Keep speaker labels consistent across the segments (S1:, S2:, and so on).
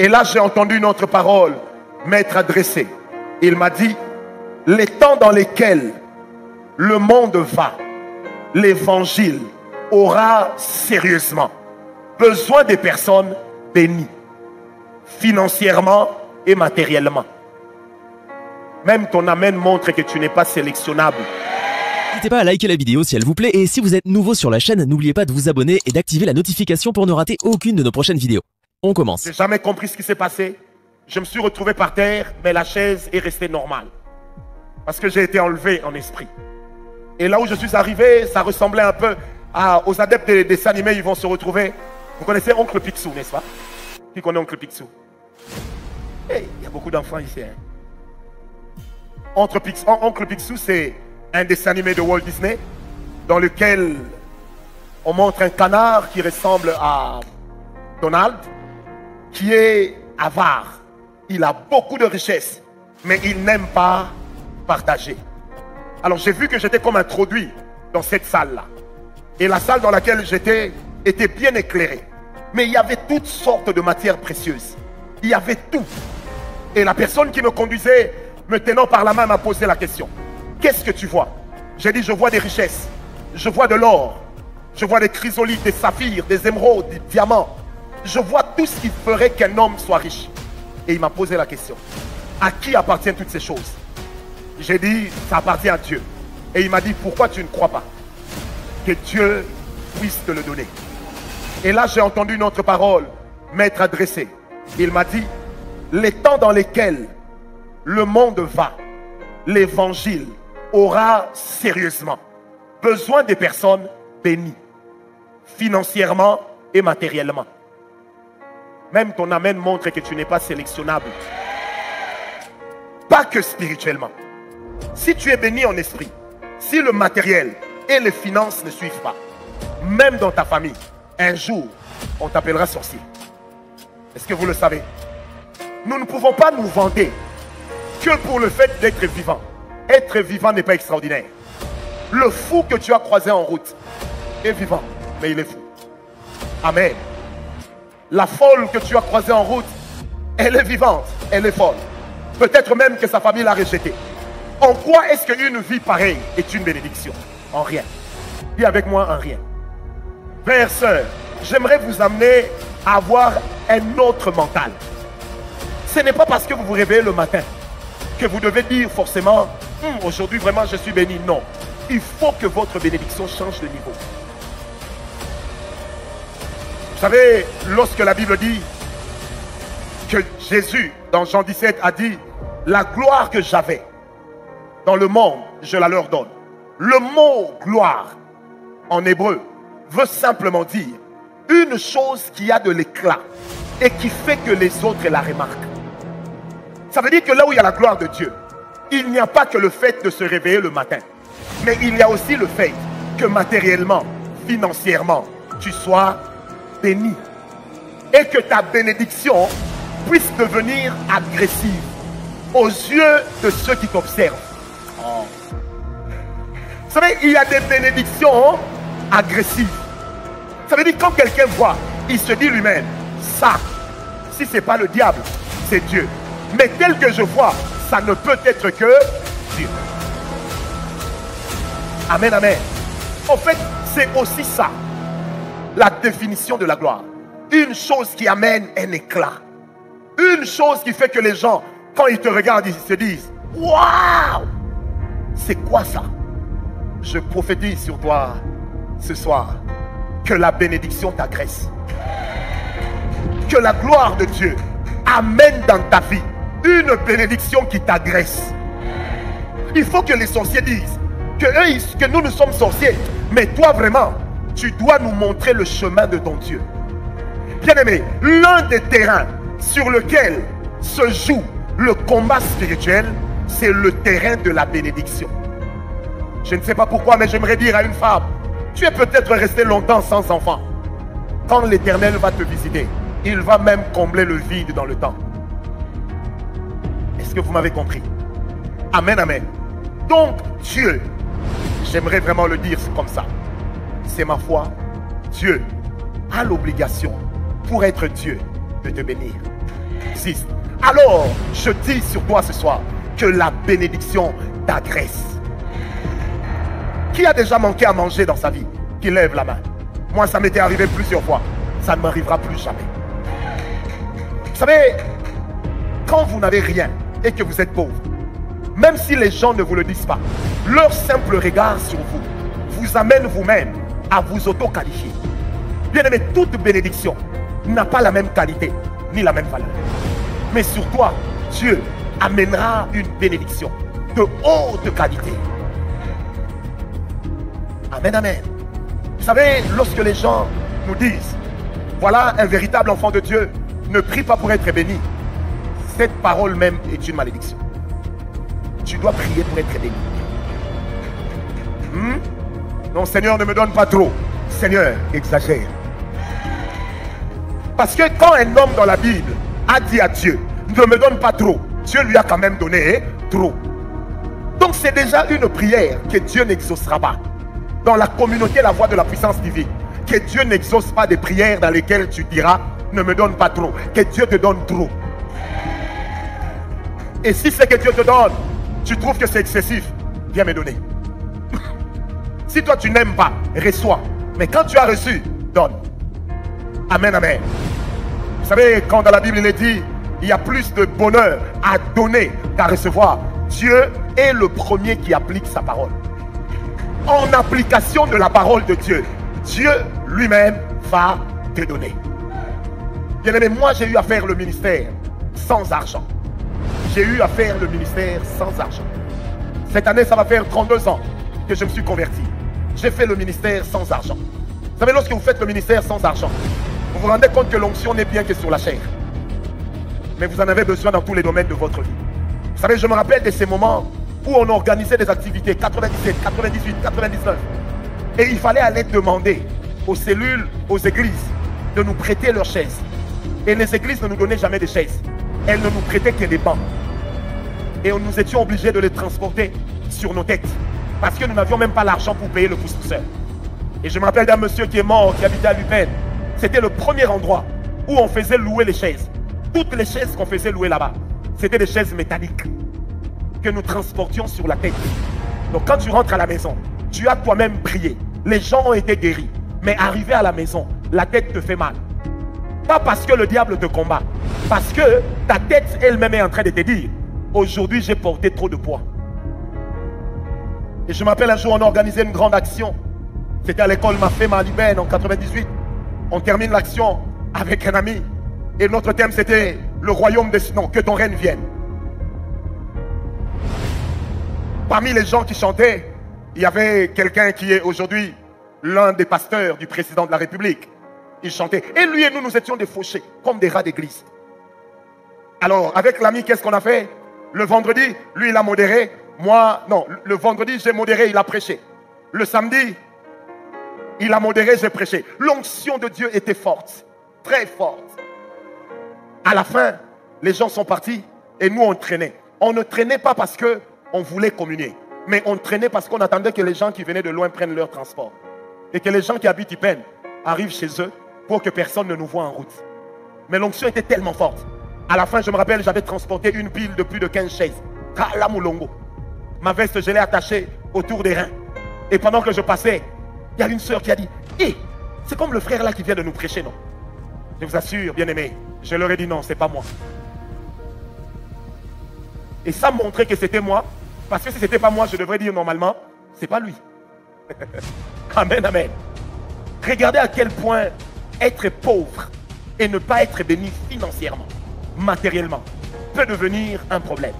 S1: Et là, j'ai entendu une autre parole m'être adressée. Il m'a dit, les temps dans lesquels le monde va, l'évangile aura sérieusement besoin des personnes bénies, financièrement et matériellement. Même ton amène montre que tu n'es pas sélectionnable.
S2: N'hésitez pas à liker la vidéo si elle vous plaît et si vous êtes nouveau sur la chaîne, n'oubliez pas de vous abonner et d'activer la notification pour ne rater aucune de nos prochaines vidéos. On commence.
S1: J'ai jamais compris ce qui s'est passé. Je me suis retrouvé par terre, mais la chaise est restée normale. Parce que j'ai été enlevé en esprit. Et là où je suis arrivé, ça ressemblait un peu aux adeptes des dessins animés, ils vont se retrouver. Vous connaissez Oncle Picsou, n'est-ce pas? Qui connaît Oncle Picsou? Eh, Il y a beaucoup d'enfants ici. hein. Oncle On- Oncle Picsou, c'est un dessin animé de Walt Disney dans lequel on montre un canard qui ressemble à Donald, qui est avare. Il a beaucoup de richesses, mais il n'aime pas partager. Alors j'ai vu que j'étais comme introduit dans cette salle-là. Et la salle dans laquelle j'étais était bien éclairée. Mais il y avait toutes sortes de matières précieuses. Il y avait tout. Et la personne qui me conduisait, me tenant par la main, m'a posé la question. Qu'est-ce que tu vois? J'ai dit, je vois des richesses. Je vois de l'or. Je vois des chrysolites, des saphirs, des émeraudes, des diamants. Je vois tout ce qui ferait qu'un homme soit riche. Et il m'a posé la question. À qui appartiennent toutes ces choses? J'ai dit, ça appartient à Dieu. Et il m'a dit, pourquoi tu ne crois pas? Que Dieu puisse te le donner Et là, j'ai entendu une autre parole m'être adressée. Il m'a dit, les temps dans lesquels le monde va, l'évangile aura sérieusement besoin des personnes bénies, financièrement et matériellement. Même ton amène montre que tu n'es pas sélectionnable. Pas que spirituellement. Si tu es béni en esprit, si le matériel et les finances ne suivent pas, même dans ta famille, un jour, on t'appellera sorcier. Est-ce que vous le savez? Nous ne pouvons pas nous vanter que pour le fait d'être vivant. Être vivant n'est pas extraordinaire. Le fou que tu as croisé en route est vivant, mais il est fou. Amen. La folle que tu as croisée en route, elle est vivante, elle est folle. Peut-être même que sa famille l'a rejetée. En quoi est-ce qu'une vie pareille est une bénédiction? En rien. Dis avec moi en rien. Frères, sœurs, j'aimerais vous amener à avoir un autre mental. Ce n'est pas parce que vous vous réveillez le matin que vous devez dire forcément, Hum, aujourd'hui vraiment je suis béni. Non. Il faut que votre bénédiction change de niveau. Vous savez, lorsque la Bible dit que Jésus, dans Jean 17, a dit, la gloire que j'avais dans le monde, je la leur donne. Le mot gloire en hébreu veut simplement dire une chose qui a de l'éclat et qui fait que les autres la remarquent. Ça veut dire que là où il y a la gloire de Dieu, il n'y a pas que le fait de se réveiller le matin, mais il y a aussi le fait que matériellement, financièrement, tu sois béni. Et que ta bénédiction puisse devenir agressive aux yeux de ceux qui t'observent. Oh. Vous savez, il y a des bénédictions agressives. Ça veut dire quand quelqu'un voit, il se dit lui-même, ça, si ce n'est pas le diable, c'est Dieu. Mais tel que je vois, ça ne peut être que Dieu. Amen, amen. En fait, c'est aussi ça, la définition de la gloire. Une chose qui amène un éclat. Une chose qui fait que les gens, quand ils te regardent, ils se disent, waouh, c'est quoi ça? Je prophétise sur toi ce soir que la bénédiction t'agresse. Que la gloire de Dieu amène dans ta vie une bénédiction qui t'agresse. Il faut que les sorciers disent que, eux, que nous, nous sommes sorciers. Mais toi, vraiment, tu dois nous montrer le chemin de ton Dieu. Bien-aimé, l'un des terrains sur lequel se joue le combat spirituel, c'est le terrain de la bénédiction. Je ne sais pas pourquoi, mais j'aimerais dire à une femme, tu es peut-être resté longtemps sans enfant. Quand l'Éternel va te visiter, il va même combler le vide dans le temps. Est-ce que vous m'avez compris? Amen, amen. Donc Dieu, j'aimerais vraiment le dire comme ça. C'est ma foi. Dieu a l'obligation, pour être Dieu, de te bénir. existe. Alors, je dis sur toi ce soir que la bénédiction t'agresse. Qui a déjà manqué à manger dans sa vie Qui lève la main? Moi, ça m'était arrivé plusieurs fois. Ça ne m'arrivera plus jamais. Vous savez, quand vous n'avez rien et que vous êtes pauvre, même si les gens ne vous le disent pas, leur simple regard sur vous vous amène vous-même à vous auto-qualifier. Bien aimé, toute bénédiction n'a pas la même qualité ni la même valeur. Mais sur toi, Dieu amènera une bénédiction de haute qualité. Amen, amen. Vous savez, lorsque les gens nous disent, voilà un véritable enfant de Dieu, ne prie pas pour être béni. Cette parole même est une malédiction. Tu dois prier pour être béni. Hmm? Non, Seigneur, ne me donne pas trop. Seigneur, exagère. Parce que quand un homme dans la Bible a dit à Dieu, ne me donne pas trop, Dieu lui a quand même donné hein, trop. Donc c'est déjà une prière que Dieu n'exaucera pas. Dans la communauté, la voix de la puissance divine. Que Dieu n'exauce pas des prières dans lesquelles tu diras, ne me donne pas trop. Que Dieu te donne trop. Et si c'est que Dieu te donne, tu trouves que c'est excessif, viens me donner. Si toi tu n'aimes pas, reçois. Mais quand tu as reçu, donne. Amen, amen. Vous savez, quand dans la Bible il est dit, il y a plus de bonheur à donner qu'à recevoir. Dieu est le premier qui applique sa parole. En application de la parole de Dieu, Dieu lui-même va te donner. Bien aimé, moi j'ai eu à faire le ministère sans argent. J'ai eu à faire le ministère sans argent. Cette année, ça va faire 32 ans que je me suis converti. J'ai fait le ministère sans argent. Vous savez, lorsque vous faites le ministère sans argent, vous vous rendez compte que l'onction n'est bien que sur la chair. Mais vous en avez besoin dans tous les domaines de votre vie. Vous savez, je me rappelle de ces moments où on organisait des activités 97, 98, 99. Et il fallait aller demander aux cellules, aux églises, de nous prêter leurs chaises. Et les églises ne nous donnaient jamais de chaises. Elles ne nous prêtaient que des bancs. Et nous étions obligés de les transporter sur nos têtes. Parce que nous n'avions même pas l'argent pour payer le pousse-pousseur. Et je me rappelle d'un monsieur qui est mort, qui habitait à Lupin. C'était le premier endroit où on faisait louer les chaises. Toutes les chaises qu'on faisait louer là-bas, c'était des chaises métalliques que nous transportions sur la tête. Donc quand tu rentres à la maison, tu as toi-même prié. Les gens ont été guéris. Mais arrivé à la maison, la tête te fait mal. Pas parce que le diable te combat. Parce que ta tête elle-même est en train de te dire, aujourd'hui j'ai porté trop de poids. Et je m'appelle un jour, on a organisé une grande action. C'était à l'école Mafé Malibène en 98. On termine l'action avec un ami. Et notre thème c'était le royaume des... Non, que ton règne vienne. Parmi les gens qui chantaient, il y avait quelqu'un qui est aujourd'hui l'un des pasteurs du président de la République. Il chantait. Et lui et nous, nous étions des fauchés, comme des rats d'église. Alors, avec l'ami, qu'est-ce qu'on a fait? Le vendredi, lui, il a modéré. Moi, non, le vendredi, j'ai modéré, il a prêché. Le samedi, il a modéré, j'ai prêché. L'onction de Dieu était forte, très forte. À la fin, les gens sont partis et nous, on traînait. On ne traînait pas parce que on voulait communier. Mais on traînait parce qu'on attendait que les gens qui venaient de loin prennent leur transport. Et que les gens qui habitent Ipen arrivent chez eux pour que personne ne nous voit en route. Mais l'onction était tellement forte. À la fin, je me rappelle, j'avais transporté une pile de plus de 15 chaises. Ma veste, je l'ai attachée autour des reins. Et pendant que je passais, il y a une soeur qui a dit Hé, c'est comme le frère là qui vient de nous prêcher, non? Je vous assure, bien aimé, je leur ai dit non, c'est pas moi. Et ça montrait que c'était moi, parce que si ce n'était pas moi, je devrais dire normalement, c'est pas lui. amen, amen. Regardez à quel point être pauvre et ne pas être béni financièrement, matériellement, peut devenir un problème.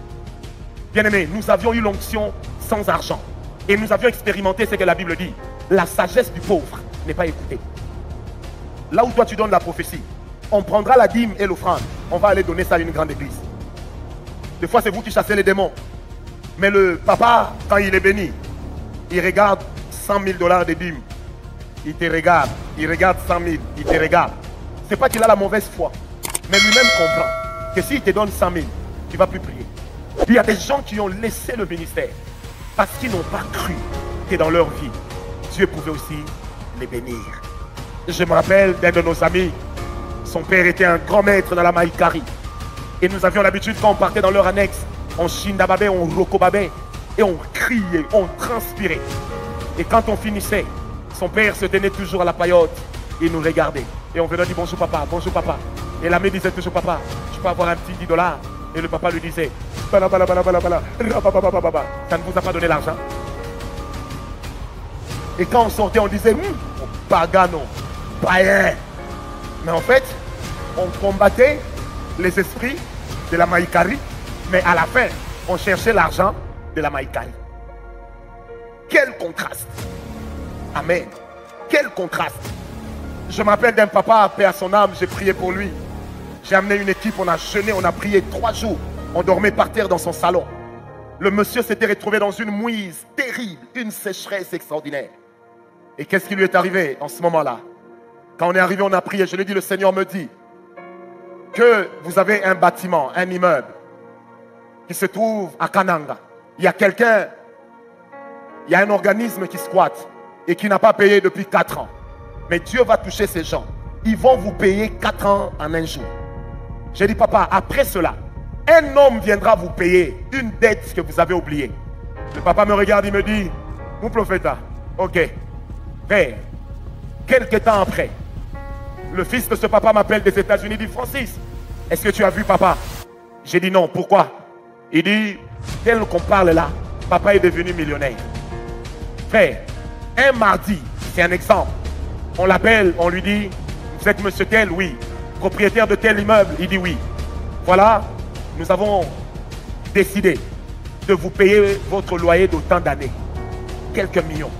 S1: Bien aimé, nous avions eu l'onction sans argent. Et nous avions expérimenté ce que la Bible dit. La sagesse du pauvre n'est pas écoutée. Là où toi tu donnes la prophétie, on prendra la dîme et l'offrande. On va aller donner ça à une grande église. Des fois, c'est vous qui chassez les démons. Mais le papa, quand il est béni, il regarde 100 000 dollars de dîmes. Il te regarde. Il regarde 100 000. Il te regarde. C'est pas qu'il a la mauvaise foi. Mais lui-même comprend que s'il te donne 100 000, tu vas plus prier. Il y a des gens qui ont laissé le ministère parce qu'ils n'ont pas cru que dans leur vie, Dieu pouvait aussi les bénir. Je me rappelle d'un de nos amis, son père était un grand maître dans la Maïkari. Et nous avions l'habitude, quand on partait dans leur annexe, on chindababait, on rokobabait, et on criait, on transpirait. Et quand on finissait, son père se tenait toujours à la paillote, il nous regardait. Et on venait dire bonjour papa, bonjour papa. Et l'ami disait toujours papa, je peux avoir un petit 10 dollars. Et le papa lui disait, ça ne vous a pas donné l'argent. Et quand on sortait, on disait, Hum, pagano, païen. Mais en fait, on combattait les esprits de la maïkari, mais à la fin, on cherchait l'argent de la maïkari. Quel contraste. Amen. Quel contraste. Je m'appelle d'un papa, paix à son âme, j'ai prié pour lui. J'ai amené une équipe, on a jeûné, on a prié trois jours. On dormait par terre dans son salon. Le monsieur s'était retrouvé dans une mouise terrible, une sécheresse extraordinaire. Et qu'est-ce qui lui est arrivé en ce moment-là? Quand on est arrivé, on a prié. Je lui ai dit, le Seigneur me dit que vous avez un bâtiment, un immeuble qui se trouve à Kananga. Il y a quelqu'un, il y a un organisme qui squatte et qui n'a pas payé depuis quatre ans. Mais Dieu va toucher ces gens. Ils vont vous payer quatre ans en un jour. J'ai dit, papa, après cela, un homme viendra vous payer une dette que vous avez oubliée. Le papa me regarde, il me dit, mon prophète, ok, Père, quelques temps après, le fils de ce papa m'appelle des États-Unis, dit, Francis, est-ce que tu as vu papa? J'ai dit non, pourquoi? Il dit, tel qu'on parle là, papa est devenu millionnaire. Frère, un mardi, c'est un exemple. On l'appelle, on lui dit, vous êtes monsieur tel Oui. Propriétaire de tel immeuble Il dit oui. Voilà, nous avons décidé de vous payer votre loyer d'autant d'années. Quelques millions.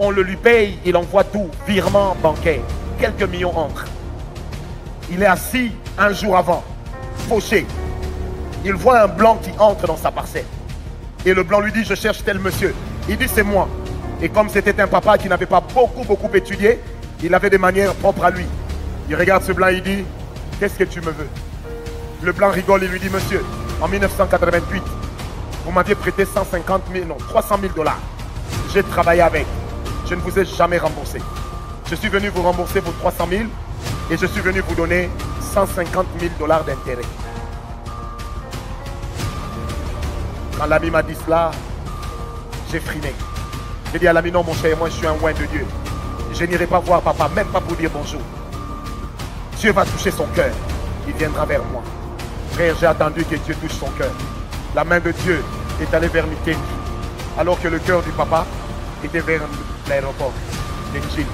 S1: On le lui paye, il envoie tout, virement bancaire. Quelques millions entrent. Il est assis un jour avant, fauché. Il voit un blanc qui entre dans sa parcelle. Et le blanc lui dit, je cherche tel monsieur. Il dit, c'est moi. Et comme c'était un papa qui n'avait pas beaucoup, beaucoup étudié, il avait des manières propres à lui. Il regarde ce blanc, il dit, qu'est-ce que tu me veux? Le blanc rigole, il lui dit, monsieur, en 1988, vous m'aviez prêté 150 000, non, 300 000 dollars. J'ai travaillé avec. Je ne vous ai jamais remboursé. Je suis venu vous rembourser vos 300 000 et je suis venu vous donner 150 000 dollars d'intérêt. Quand l'ami m'a dit cela, j'ai frimé. J'ai dit à l'ami, non mon cher, moi je suis un oin de Dieu. Je n'irai pas voir papa, même pas pour dire bonjour. Dieu va toucher son cœur. Il viendra vers moi. Frère, j'ai attendu que Dieu touche son cœur. La main de Dieu est allée vers Mikeni, alors que le cœur du papa était vers l'aéroport d'Engine.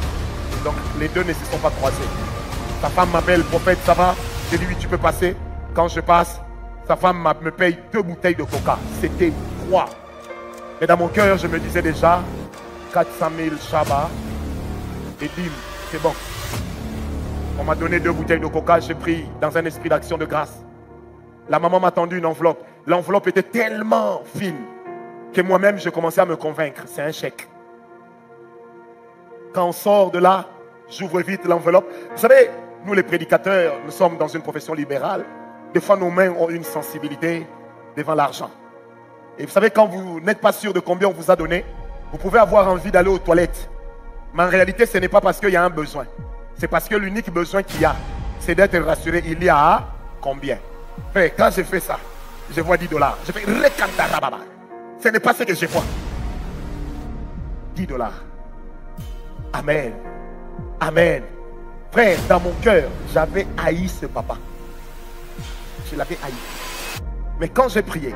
S1: Donc les deux ne se sont pas croisés. Sa femme m'appelle, prophète, ça va? J'ai dit oui, tu peux passer. Quand je passe, sa femme me paye deux bouteilles de coca. C'était trois. Et dans mon cœur, je me disais déjà, 400 000 Shabbat. Et bim, c'est bon. On m'a donné deux bouteilles de coca, j'ai pris dans un esprit d'action de grâce. La maman m'a tendu une enveloppe. L'enveloppe était tellement fine que moi-même, je commençais à me convaincre. C'est un chèque. Quand on sort de là, j'ouvre vite l'enveloppe. Vous savez, nous les prédicateurs, nous sommes dans une profession libérale. Des fois, nos mains ont une sensibilité devant l'argent. Et vous savez, quand vous n'êtes pas sûr de combien on vous a donné, vous pouvez avoir envie d'aller aux toilettes. Mais en réalité, ce n'est pas parce qu'il y a un besoin. C'est parce que l'unique besoin qu'il y a, c'est d'être rassuré. Il y a combien? Fait, Quand je fais ça, je vois 10 dollars. Je fais Ce n'est pas ce que je vois. 10 dollars. Amen. Amen. Frère, dans mon cœur, j'avais haï ce papa. Je l'avais haï. Mais quand j'ai prié,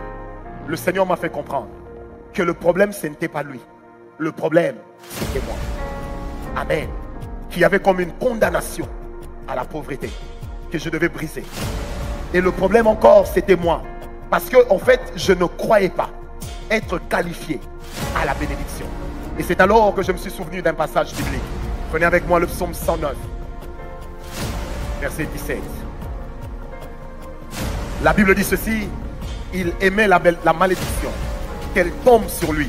S1: le Seigneur m'a fait comprendre que le problème, ce n'était pas lui. Le problème, c'était moi. Amen. Qui avait comme une condamnation à la pauvreté que je devais briser. Et le problème encore, c'était moi. Parce que, en fait, je ne croyais pas être qualifié à la bénédiction. Et c'est alors que je me suis souvenu d'un passage biblique. Prenez avec moi le psaume 109, verset 17. La Bible dit ceci, il aimait la, la malédiction, qu'elle tombe sur lui.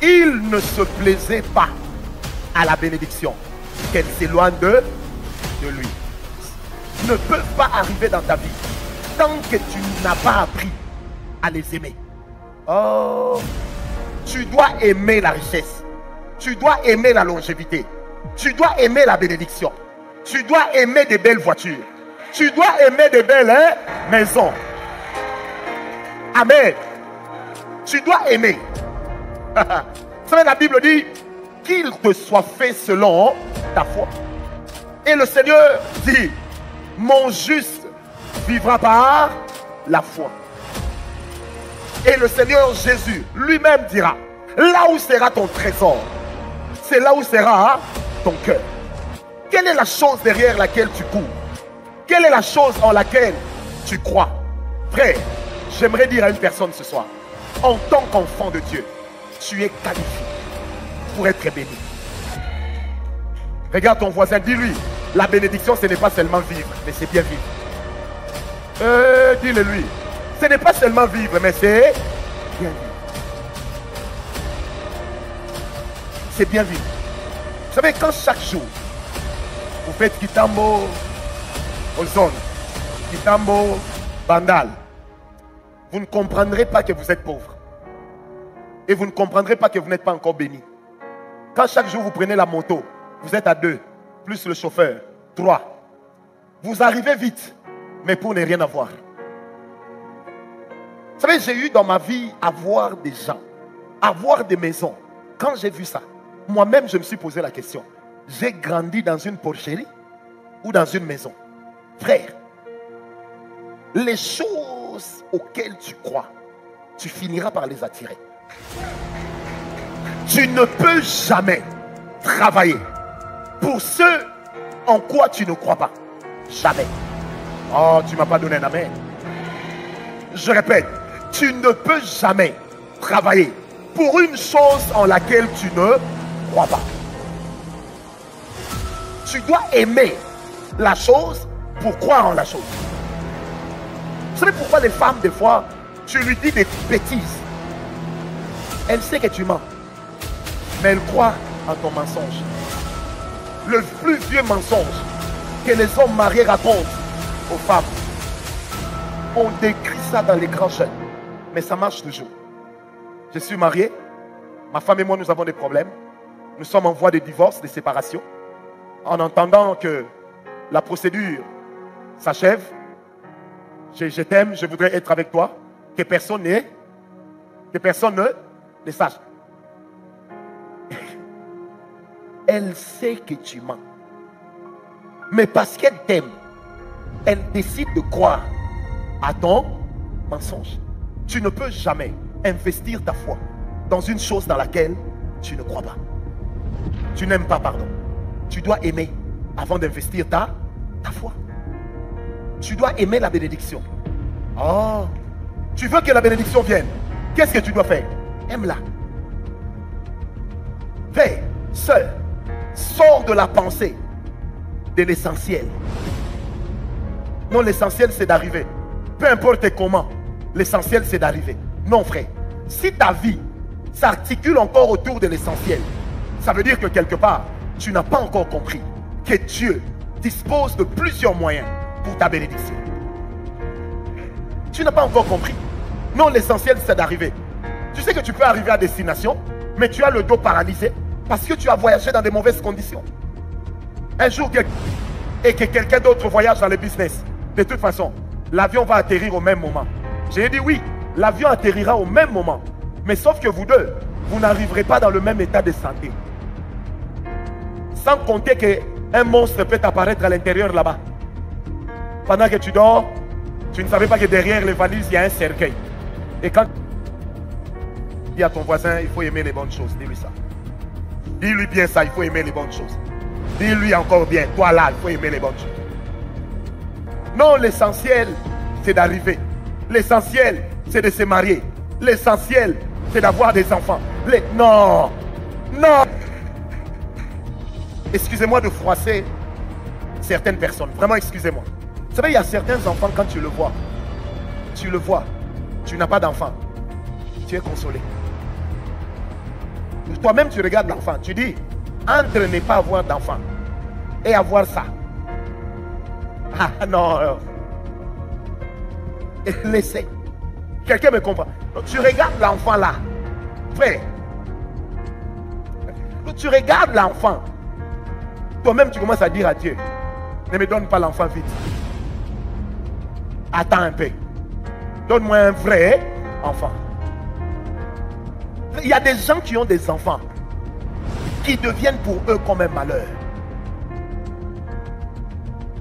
S1: Il ne se plaisait pas à la bénédiction, qu'elle s'éloigne de, de lui. Ne peut pas arriver dans ta vie tant que tu n'as pas appris à les aimer. Oh, tu dois aimer la richesse. Tu dois aimer la longévité. Tu dois aimer la bénédiction. Tu dois aimer des belles voitures. Tu dois aimer des belles hein, maisons. Amen. Tu dois aimer. Vous savez, la Bible dit qu'il te soit fait selon foi. Et le Seigneur dit, mon juste vivra par la foi. Et le Seigneur Jésus lui-même dira, là où sera ton trésor, c'est là où sera ton cœur. Quelle est la chose derrière laquelle tu cours? Quelle est la chose en laquelle tu crois? Frère, j'aimerais dire à une personne ce soir, en tant qu'enfant de Dieu, tu es qualifié pour être béni. Regarde ton voisin, dis-lui, la bénédiction, ce n'est pas seulement vivre, mais c'est bien vivre. Euh, dis-le lui. Ce n'est pas seulement vivre, mais c'est bien vivre. C'est bien vivre. Vous savez, quand chaque jour, vous faites Kitambo, Ozone, Kitambo, Bandal, vous ne comprendrez pas que vous êtes pauvre. Et vous ne comprendrez pas que vous n'êtes pas encore béni. Quand chaque jour vous prenez la moto, vous êtes à deux, plus le chauffeur, trois. Vous arrivez vite, mais pour ne rien avoir. Vous savez, j'ai eu dans ma vie à voir des gens, à voir des maisons. Quand j'ai vu ça, moi-même, je me suis posé la question. J'ai grandi dans une porcherie ou dans une maison? Frère, les choses auxquelles tu crois, tu finiras par les attirer. Tu ne peux jamais travailler pour ce en quoi tu ne crois pas. Jamais. Oh, tu ne m'as pas donné un amen. Je répète, tu ne peux jamais travailler pour une chose en laquelle tu ne crois pas. Tu dois aimer la chose pour croire en la chose. Vous savez pourquoi les femmes, des fois, tu lui dis des bêtises? Elle sait que tu mens, mais elle croit en ton mensonge. Le plus vieux mensonge que les hommes mariés racontent aux femmes. On décrit ça dans les grands jeunes, mais ça marche toujours. Je suis marié, ma femme et moi, nous avons des problèmes. Nous sommes en voie de divorce, de séparation. En entendant que la procédure s'achève, je, t'aime, je voudrais être avec toi, que personne ne, que personne ne, ne sache. Elle sait que tu mens. Mais parce qu'elle t'aime, elle décide de croire à ton mensonge. Tu ne peux jamais investir ta foi dans une chose dans laquelle tu ne crois pas. Tu n'aimes pas, pardon. Tu dois aimer avant d'investir ta, foi. Tu dois aimer la bénédiction. Oh, tu veux que la bénédiction vienne. Qu'est-ce que tu dois faire? Aime-la. Fais, seul, sors de la pensée de l'essentiel. Non, l'essentiel c'est d'arriver. Peu importe comment, l'essentiel c'est d'arriver. Non, frère. Si ta vie s'articule encore autour de l'essentiel, ça veut dire que quelque part, tu n'as pas encore compris que Dieu dispose de plusieurs moyens pour ta bénédiction. Tu n'as pas encore compris. Non, l'essentiel, c'est d'arriver. Tu sais que tu peux arriver à destination, mais tu as le dos paralysé parce que tu as voyagé dans des mauvaises conditions. Un jour, et que quelqu'un d'autre voyage dans le business, de toute façon, l'avion va atterrir au même moment. J'ai dit oui, l'avion atterrira au même moment. Mais sauf que vous deux, vous n'arriverez pas dans le même état de santé. Sans compter qu'un monstre peut apparaître à l'intérieur là-bas. Pendant que tu dors, tu ne savais pas que derrière les valises, il y a un cercueil. Et quand dis à ton voisin, il faut aimer les bonnes choses, dis-lui ça. Dis-lui bien ça, il faut aimer les bonnes choses. Dis-lui encore bien, toi là, il faut aimer les bonnes choses. Non, l'essentiel, c'est d'arriver. L'essentiel, c'est de se marier. L'essentiel, c'est d'avoir des enfants. Non, non. Excusez-moi de froisser certaines personnes. Vraiment, excusez-moi. Vous savez, il y a certains enfants, quand tu le vois, tu le vois, tu n'as pas d'enfant. Tu es consolé. Toi-même, tu regardes l'enfant. Tu dis, entre ne pas avoir d'enfant et avoir ça. Ah non. Laissez. Quelqu'un me comprend. tu regardes l'enfant là. Frère. Tu regardes l'enfant. Toi-même, tu commences à dire à Dieu, ne me donne pas l'enfant vite. Attends un peu. Donne-moi un vrai enfant. Il y a des gens qui ont des enfants qui deviennent pour eux comme un malheur.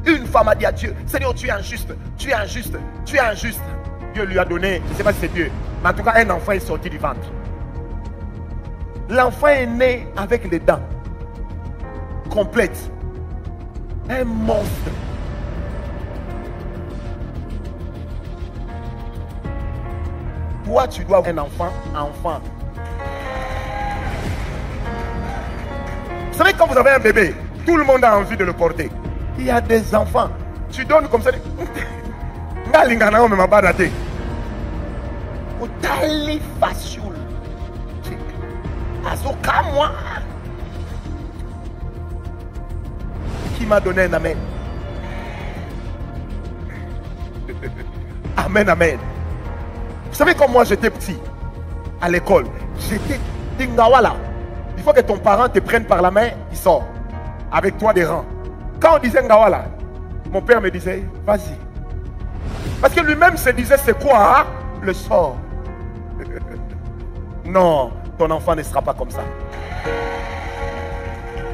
S1: Une femme a dit à Dieu, Seigneur, tu es injuste, tu es injuste, tu es injuste. Dieu lui a donné, je ne sais pas si c'est Dieu, mais en tout cas, un enfant est sorti du ventre. L'enfant est né avec les dents complètes. Un monstre. Toi, tu dois avoir un enfant, enfant. Vous savez, quand vous avez un bébé, tout le monde a envie de le porter. Il y a des enfants. Tu donnes comme ça. Moi. Qui m'a donné un amen? Amen, amen. Vous savez, quand moi j'étais petit, à l'école, j'étais Dingawala. Il faut que ton parent te prenne par la main, il sort. Avec toi des rangs. Quand on disait Ngawala, mon père me disait, vas-y. Parce que lui-même se disait, c'est quoi hein? le sort? Non, ton enfant ne sera pas comme ça.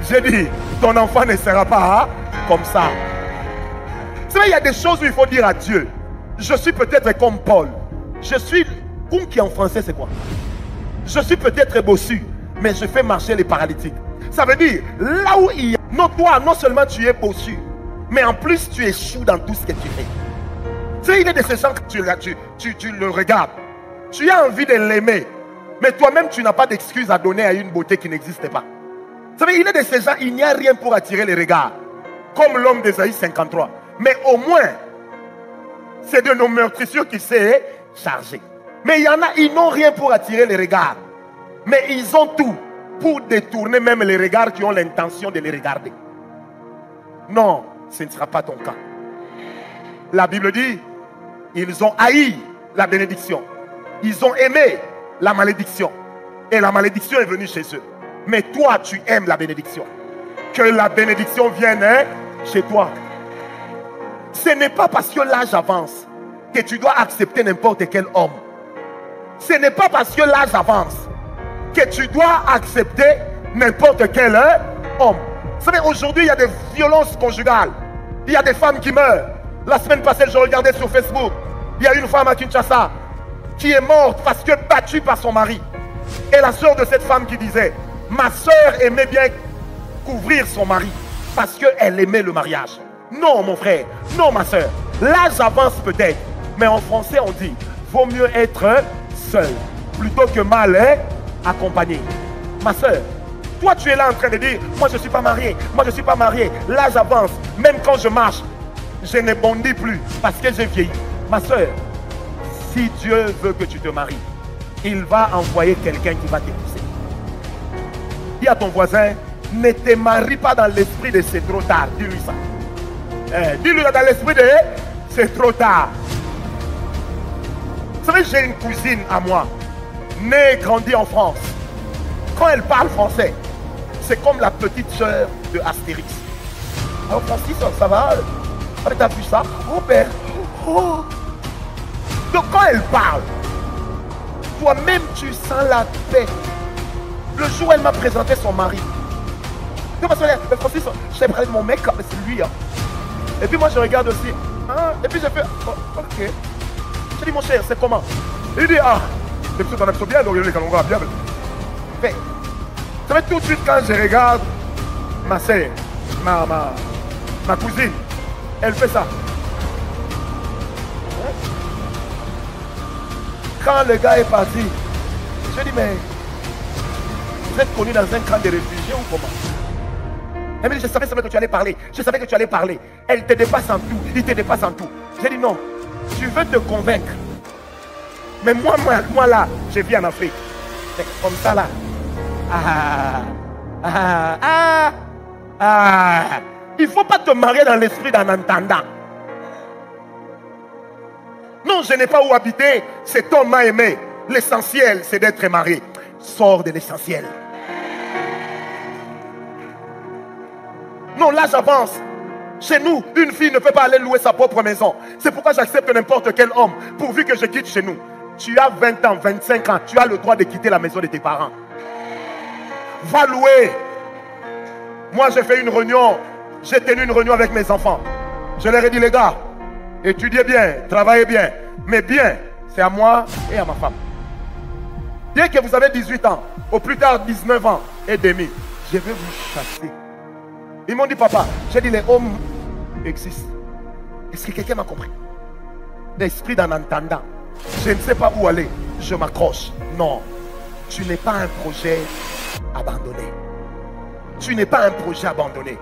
S1: J'ai dit, ton enfant ne sera pas hein, comme ça. Savez, il y a des choses où il faut dire à Dieu. Je suis peut-être comme Paul. Je suis qui en français, c'est quoi? Je suis peut-être bossu, mais je fais marcher les paralytiques. Ça veut dire, là où il y a, non, toi, non seulement tu es bossu, mais en plus tu échoues dans tout ce que tu fais. Tu sais, il est de ces gens que tu, le regardes. Tu as envie de l'aimer, mais toi-même, tu n'as pas d'excuse à donner à une beauté qui n'existe pas. Vous savez, il est de ces gens, il n'y a rien pour attirer les regards. Comme l'homme d'Esaïe 53. Mais au moins, c'est de nos meurtrissures qui s'est chargé. Mais il y en a, ils n'ont rien pour attirer les regards. Mais ils ont tout pour détourner même les regards qui ont l'intention de les regarder. Non, ce ne sera pas ton cas. La Bible dit, ils ont haï la bénédiction. Ils ont aimé la malédiction. Et la malédiction est venue chez eux. Mais toi, tu aimes la bénédiction. Que la bénédiction vienne hein, chez toi. Ce n'est pas parce que l'âge avance que tu dois accepter n'importe quel homme. Ce n'est pas parce que l'âge avance que tu dois accepter n'importe quel hein, homme. Vous savez, aujourd'hui, il y a des violences conjugales. Il y a des femmes qui meurent. La semaine passée, je regardais sur Facebook. Il y a une femme à Kinshasa qui est morte parce que battue par son mari. Et la soeur de cette femme qui disait, ma soeur aimait bien couvrir son mari parce qu'elle aimait le mariage. Non, mon frère. Non, ma soeur. L'âge avance peut-être. Mais en français, on dit, vaut mieux être seul plutôt que mal accompagné. Ma soeur, toi tu es là en train de dire, moi je ne suis pas marié, moi je ne suis pas marié. L'âge avance. Même quand je marche, je ne bondis plus parce que j'ai vieilli. Ma soeur, si Dieu veut que tu te maries, il va envoyer quelqu'un qui va t'épouser. Dis à ton voisin, ne te marie pas dans l'esprit de c'est trop tard. Dis-lui ça. Eh, dis-lui dans l'esprit de c'est trop tard. Vous savez, j'ai une cousine à moi, née et grandie en France. Quand elle parle français, c'est comme la petite soeur de Astérix. Alors Francis, ça va? T'as vu ça? Oh père oh. Donc quand elle parle, toi-même tu sens la paix. Le jour où elle m'a présenté son mari. Mais Francis, j'ai parlé de mon mec, c'est lui. Hein. Et puis moi je regarde aussi. Hein, et puis je fais, oh, ok. Je dis, mon cher, c'est comment? Il dit, ah, plutôt t'en bien, donc bien. Mais, ça tout de suite quand je regarde ma soeur, ma, ma, ma cousine, elle fait ça. Quand le gars est parti, je dis, mais vous êtes connu dans un camp de réfugiés ou comment? Elle me dit, je savais, que tu allais parler. Je savais que tu allais parler. Elle te dépasse en tout. Il te dépasse en tout. J'ai dit, non, tu veux te convaincre. Mais moi, moi, moi là, je vis en Afrique. C'est comme ça là. Ah, ah, ah, ah. Il ne faut pas te marier dans l'esprit d'un entendant. Non, je n'ai pas où habiter. Cet homme m'a aimé. L'essentiel, c'est d'être marié. Sors de l'essentiel. Non, là j'avance. Chez nous, une fille ne peut pas aller louer sa propre maison. C'est pourquoi j'accepte n'importe quel homme, pourvu que je quitte chez nous. Tu as 20 ans, 25 ans, tu as le droit de quitter la maison de tes parents. Va louer. Moi, j'ai fait une réunion. J'ai tenu une réunion avec mes enfants. Je leur ai dit, les gars, étudiez bien, travaillez bien. Mais bien, c'est à moi et à ma femme. Dès que vous avez 18 ans, au plus tard 19 ans et demi, je vais vous chasser. Ils m'ont dit, papa, j'ai dit, les hommes existent. Est-ce que quelqu'un m'a compris? L'esprit d'en entendant. Je ne sais pas où aller. Je m'accroche. Non. Tu n'es pas un projet abandonné. Tu n'es pas un projet abandonné.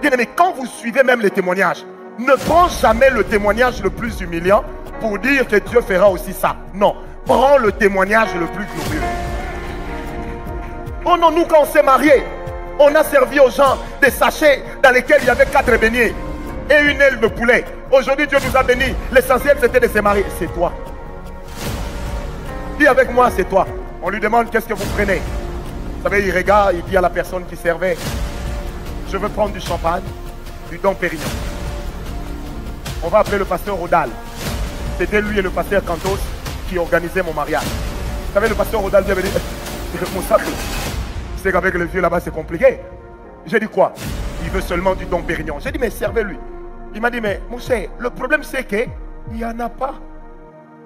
S1: Bien aimé, quand vous suivez même les témoignages, ne prends jamais le témoignage le plus humiliant pour dire que Dieu fera aussi ça. Non. Prends le témoignage le plus glorieux. Oh non, nous quand on s'est mariés, on a servi aux gens des sachets dans lesquels il y avait quatre beignets et une aile de poulet. Aujourd'hui, Dieu nous a bénis. L'essentiel, c'était de se marier. C'est toi. Avec moi, c'est toi. On lui demande qu'est-ce que vous prenez. Vous savez, il regarde, il dit à la personne qui servait, je veux prendre du champagne, du Don Pérignon. On va appeler le pasteur Rodal. C'était lui et le pasteur Cantos qui organisaient mon mariage. Vous savez, le pasteur Rodal lui avait dit, c'est qu'avec le vieux là-bas, c'est compliqué. J'ai dit quoi? Il veut seulement du Don Pérignon. J'ai dit, mais servez-lui. Il m'a dit, mais mon le problème c'est qu'il n'y en a pas.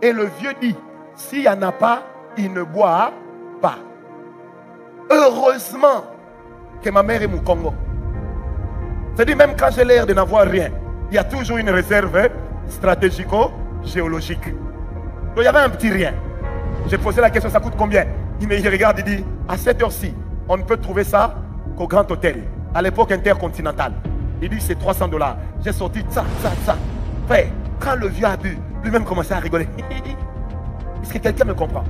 S1: Et le vieux dit, s'il n'y en a pas, il ne boit pas. Heureusement que ma mère est mon Congo. C'est-à-dire, même quand j'ai l'air de n'avoir rien, il y a toujours une réserve stratégico-géologique. Donc, il y avait un petit rien. J'ai posé la question, ça coûte combien? Il me regarde, il dit, à cette heure-ci, on ne peut trouver ça qu'au Grand Hôtel, à l'époque intercontinentale. Il dit, c'est 300 dollars. J'ai sorti ça, ça, ça. Quand le vieux a bu, lui-même commençait à rigoler. Est-ce que quelqu'un me comprend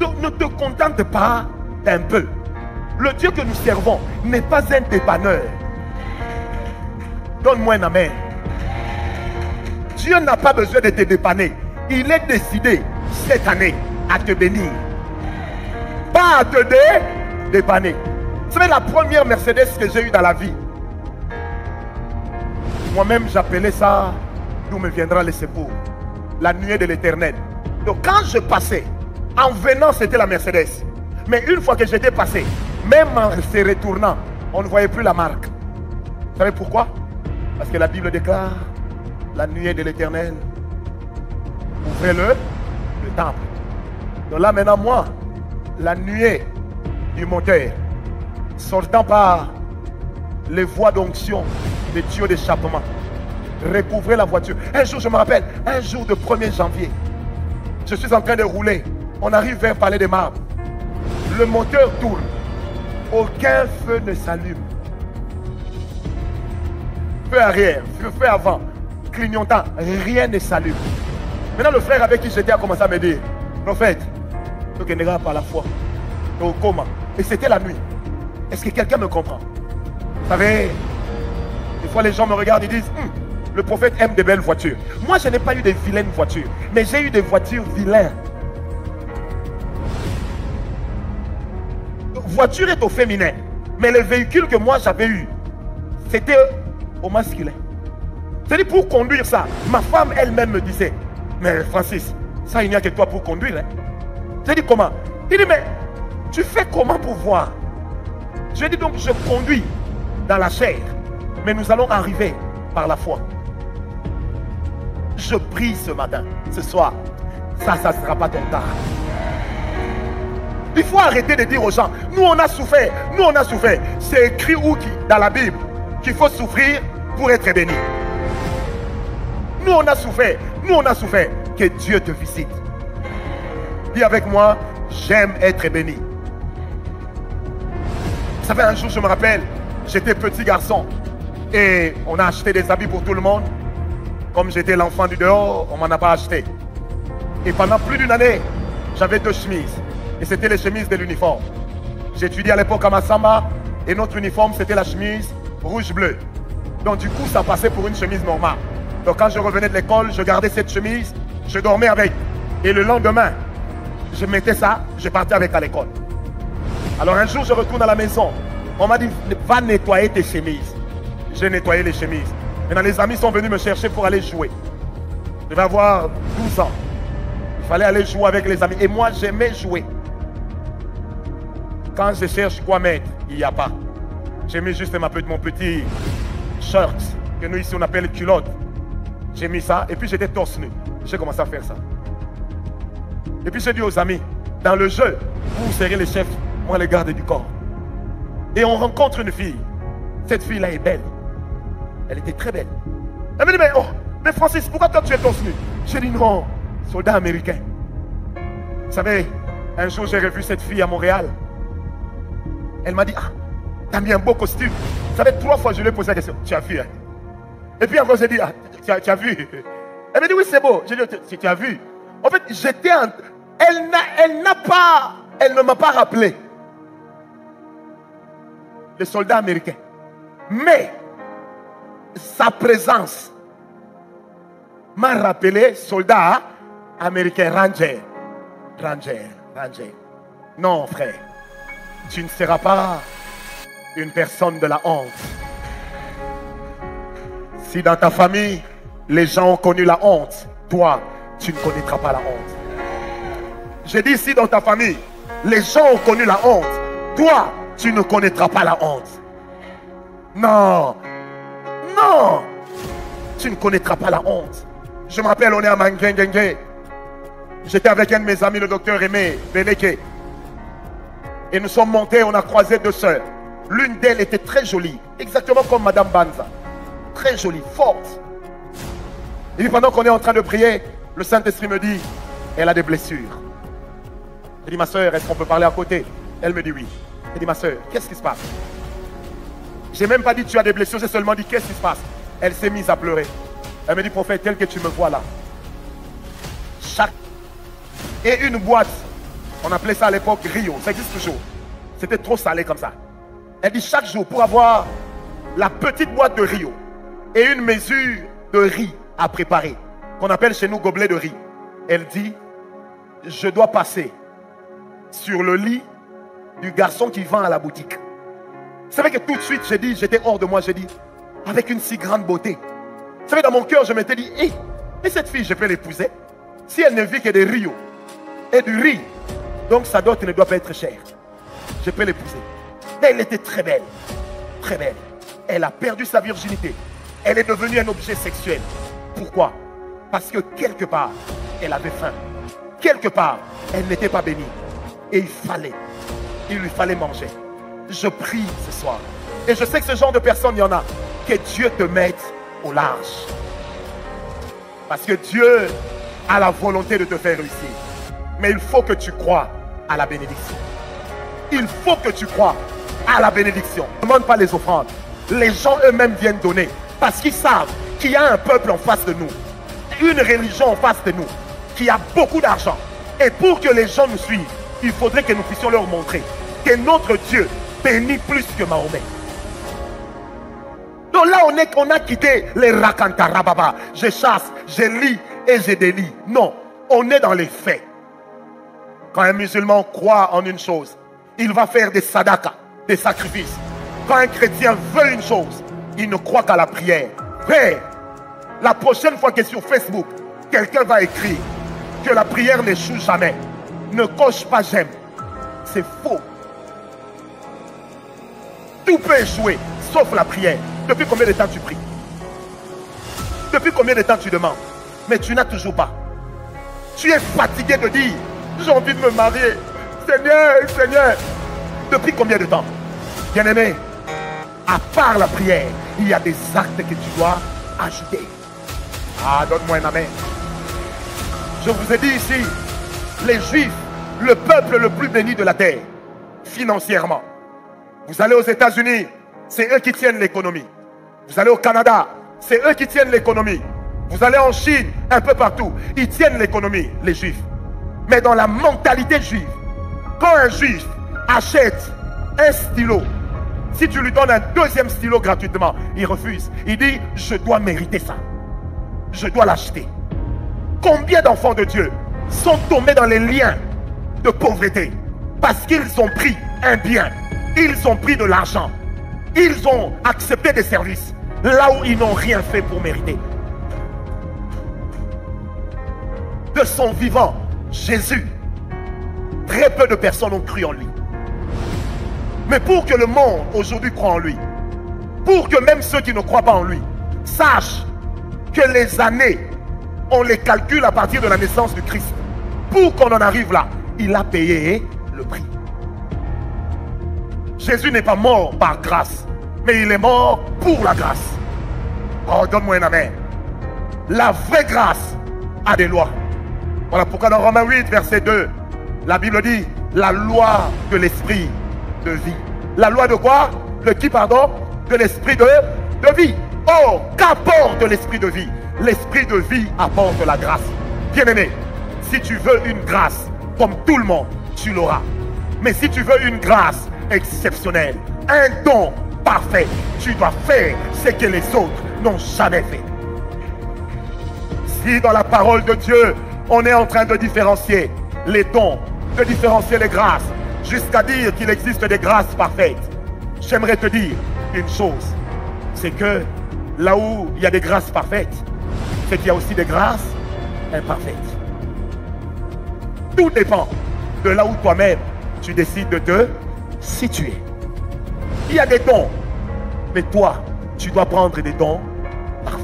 S1: Donc ne te contente pas d'un peu. Le Dieu que nous servons n'est pas un dépanneur. Donne-moi un amen. Dieu n'a pas besoin de te dépanner. Il est décidé cette année à te bénir. Pas à te dépanner. C'est la première Mercedes que j'ai eue dans la vie. Moi-même, j'appelais ça d'où me viendra le secours. La nuée de l'éternel. Donc quand je passais, en venant, c'était la Mercedes. Mais une fois que j'étais passé, même en se retournant, on ne voyait plus la marque. Vous savez pourquoi? Parce que la Bible déclare la nuée de l'éternel. Ouvrez-le, le temple. Donc là maintenant, moi, la nuée du moteur, sortant par les voies d'onction des tuyaux d'échappement, recouvrer la voiture. Un jour, je me rappelle, un jour de 1er janvier, je suis en train de rouler. On arrive vers Palais des Marbres. Le moteur tourne. Aucun feu ne s'allume. Feu arrière, feu avant, clignotant, rien ne s'allume. Maintenant, le frère avec qui j'étais a commencé à me dire, prophète, tu ne pas la foi. Et c'était la nuit. Est-ce que quelqu'un me comprend? Vous savez, des fois les gens me regardent et disent, hum, le prophète aime des belles voitures. Moi, je n'ai pas eu de vilaines voitures, mais j'ai eu des voitures vilaines. Voiture est au féminin, mais le véhicule que moi j'avais eu, c'était au masculin. C'est-à-dire pour conduire ça, ma femme elle-même me disait, mais Francis, ça il n'y a que toi pour conduire. Hein? J'ai dit comment? Il dit, mais tu fais comment pour voir? Je dis donc, je conduis dans la chair, mais nous allons arriver par la foi. Je prie ce matin, ce soir. Ça, ça ne sera pas ton cas. Il faut arrêter de dire aux gens, nous on a souffert, nous on a souffert. C'est écrit où dans la Bible qu'il faut souffrir pour être béni. Nous on a souffert, nous on a souffert. Que Dieu te visite. Dis avec moi, j'aime être béni. Ça fait un jour, je me rappelle, j'étais petit garçon et on a acheté des habits pour tout le monde. Comme j'étais l'enfant du dehors, on m'en a pas acheté. Et pendant plus d'une année, j'avais deux chemises. Et c'était les chemises de l'uniforme. J'étudiais à l'époque à Massamba et notre uniforme c'était la chemise rouge-bleu. Donc du coup, ça passait pour une chemise normale. Donc quand je revenais de l'école, je gardais cette chemise, je dormais avec. Et le lendemain, je mettais ça, je partais avec à l'école. Alors un jour, je retourne à la maison. On m'a dit, va nettoyer tes chemises. J'ai nettoyé les chemises. Maintenant, les amis sont venus me chercher pour aller jouer. Je vais avoir 12 ans. Il fallait aller jouer avec les amis. Et moi, j'aimais jouer. Quand je cherche quoi mettre, il n'y a pas. J'ai mis juste mon petit shirt, que nous ici on appelle culotte. J'ai mis ça et puis j'étais torse nu. J'ai commencé à faire ça. Et puis j'ai dit aux amis, dans le jeu, vous serez les chefs, moi les gardes du corps. Et on rencontre une fille. Cette fille-là est belle. Elle était très belle. Elle me dit, mais, oh, mais Francis, pourquoi toi tu es torse nu? J'ai dit non, soldat américain. Vous savez, un jour j'ai revu cette fille à Montréal. Elle m'a dit, ah, t'as mis un beau costume. Vous savez, trois fois je lui ai posé la question. Tu as vu hein? Et puis après j'ai dit, ah, tu, as, vu? Elle m'a dit, oui, c'est beau. J'ai dit, tu, as vu? En fait, j'étais en... Elle n'a, elle n'a pas, elle ne m'a pas rappelé le soldat américain. Mais sa présence m'a rappelé soldat américain, ranger. Ranger, ranger. Non, frère, tu ne seras pas une personne de la honte. Si dans ta famille, les gens ont connu la honte, toi, tu ne connaîtras pas la honte. J'ai dit si dans ta famille, les gens ont connu la honte, toi, tu ne connaîtras pas la honte. Non, tu ne connaîtras pas la honte. Je me rappelle, on est à Mangengengue. J'étais avec un de mes amis, le docteur Aimé Beneke. Et nous sommes montés, on a croisé deux sœurs. L'une d'elles était très jolie, exactement comme Madame Banza. Très jolie, forte. Et puis pendant qu'on est en train de prier, le Saint-Esprit me dit, elle a des blessures. Je dis, ma soeur, est-ce qu'on peut parler à côté? Elle me dit oui. Je dis, ma soeur, qu'est-ce qui se passe? J'ai même pas dit tu as des blessures, j'ai seulement dit qu'est-ce qui se passe Elle s'est mise à pleurer. Elle me dit, prophète, tel que tu me vois là. Chaque. Et une boîte, on appelait ça à l'époque Rio, ça existe toujours. C'était trop salé comme ça. Elle dit chaque jour pour avoir la petite boîte de Rio et une mesure de riz à préparer, qu'on appelle chez nous gobelet de riz. Elle dit, je dois passer sur le lit du garçon qui vend à la boutique. Vous savez que tout de suite, j'ai dit, j'étais hors de moi, j'ai dit, avec une si grande beauté. Vous savez, dans mon cœur, je m'étais dit, hé, et cette fille, je peux l'épouser Si elle ne vit que des Rio et du riz, donc sa dot ne doit pas être chère. Je peux l'épouser elle était très belle. Très belle. Elle a perdu sa virginité. Elle est devenue un objet sexuel. Pourquoi? Parce que quelque part, elle avait faim. Quelque part, elle n'était pas bénie. Et il fallait, il lui fallait manger. Je prie ce soir. Et je sais que ce genre de personnes, il y en a. Que Dieu te mette au large. Parce que Dieu a la volonté de te faire réussir. Mais il faut que tu crois à la bénédiction. Il faut que tu crois à la bénédiction. Ne demande pas les offrandes. Les gens eux-mêmes viennent donner parce qu'ils savent qu'il y a un peuple en face de nous, une religion en face de nous, qui a beaucoup d'argent. Et pour que les gens nous suivent, il faudrait que nous puissions leur montrer que notre Dieu bénit plus que Mahomet. Donc là, on, est, on a quitté les rakantarababa. Je chasse, je lis et je délie. Non, on est dans les faits. Quand un musulman croit en une chose, il va faire des sadakas des sacrifices. Quand un chrétien veut une chose, il ne croit qu'à la prière. Frère, la prochaine fois que sur Facebook, quelqu'un va écrire que la prière n'échoue jamais, ne coche pas j'aime. C'est faux. Peut échouer, sauf la prière. Depuis combien de temps tu pries? Depuis combien de temps tu demandes? Mais tu n'as toujours pas. Tu es fatigué de dire, j'ai envie de me marier. Seigneur, Seigneur, depuis combien de temps? Bien-aimé, à part la prière, il y a des actes que tu dois ajouter. Ah, donne-moi un amen. Je vous ai dit ici, les Juifs, le peuple le plus béni de la terre, financièrement. Vous allez aux États-Unis, c'est eux qui tiennent l'économie. Vous allez au Canada, c'est eux qui tiennent l'économie. Vous allez en Chine, un peu partout, ils tiennent l'économie, les Juifs. Mais dans la mentalité juive, quand un Juif achète un stylo, si tu lui donnes un deuxième stylo gratuitement, il refuse. Il dit, je dois mériter ça. Je dois l'acheter. Combien d'enfants de Dieu sont tombés dans les liens de pauvreté parce qu'ils ont pris un bien, ils ont pris de l'argent, ils ont accepté des services là où ils n'ont rien fait pour mériter. De son vivant, Jésus, très peu de personnes ont cru en lui. Mais pour que le monde aujourd'hui croit en lui, pour que même ceux qui ne croient pas en lui sachent que les années, on les calcule à partir de la naissance du Christ, pour qu'on en arrive là, il a payé le prix. Jésus n'est pas mort par grâce, mais il est mort pour la grâce. Oh, donne-moi un amen. La vraie grâce a des lois. Voilà pourquoi dans Romains 8, verset 2, la Bible dit la loi de l'esprit de vie. La loi de quoi? De qui, pardon? De l'esprit de, de vie. Oh, qu'apporte l'esprit de vie? L'esprit de vie apporte la grâce. Bien-aimé, si tu veux une grâce, comme tout le monde, tu l'auras. Mais si tu veux une grâce exceptionnelle, un don parfait, tu dois faire ce que les autres n'ont jamais fait. Si dans la parole de Dieu, on est en train de différencier les dons, de différencier les grâces, jusqu'à dire qu'il existe des grâces parfaites, j'aimerais te dire une chose, c'est que là où il y a des grâces parfaites, c'est qu'il y a aussi des grâces imparfaites. Tout dépend de là où toi-même tu décides de te situer. Il y a des dons, mais toi, tu dois prendre des dons parfaits.